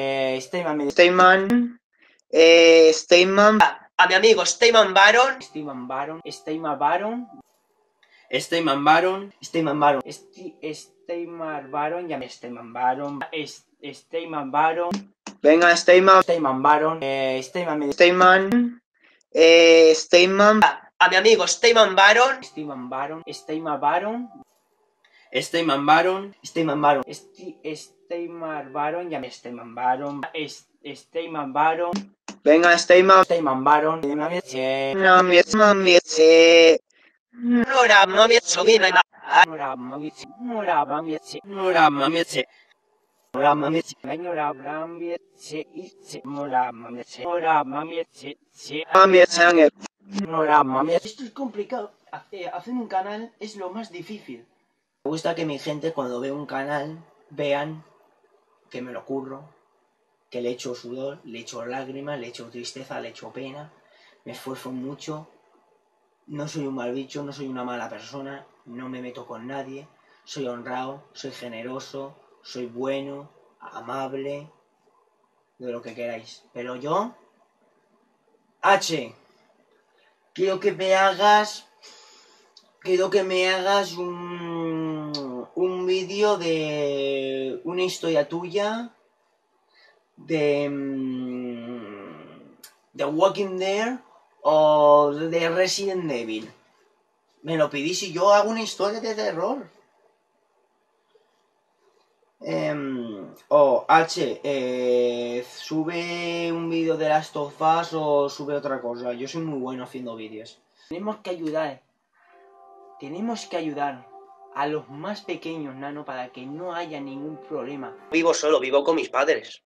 Eh, Steyman me Steyman, eh, Steyman, a mi amigo Steyman Baron, Steyman Baron, Steyman Baron, Steyman Baron, Steyman Baron, Steyman Baron, ya me Steyman Baron, Steyman Baron, venga, Steyman, Steyman Baron, eh, Steyman me Steyman, eh, a mi amigo Steyman Baron, Steyman Baron, Steyman Baron, Steyman Baron, Steyman Baron, Steyman Baron, ya me Steyman Baron, Steyman Baron, venga, Steyman, Steyman Baron, eh, Namiec, Namiec, eh, Nora Mamiet Sobina, Nora Mamice, Nora Mamice, Nora Mamice, Nora Mamice, Nora Itze, Nora Mamice, Nora Namiec, Sanger, Nora Mamice. Esto es complicado. Hace- Hacer un canal es lo más difícil. Me gusta que mi gente cuando ve un canal vean que me lo curro, que le echo sudor, le echo lágrimas, le echo tristeza, le echo pena, me esfuerzo mucho, no soy un mal bicho, no soy una mala persona, no me meto con nadie, soy honrado, soy generoso, soy bueno, amable, de lo que queráis. Pero yo, H, quiero que me hagas, quiero que me hagas un, un vídeo de una historia tuya, de, mm, de Walking Dead o de Resident Evil. Me lo pedís y yo hago una historia de terror. Em, o H, eh, sube un vídeo de Last of Us o sube otra cosa. Yo soy muy bueno haciendo vídeos. Tenemos que ayudar. Tenemos que ayudar a los más pequeños, nano, para que no haya ningún problema. vivo solo, vivo con mis padres.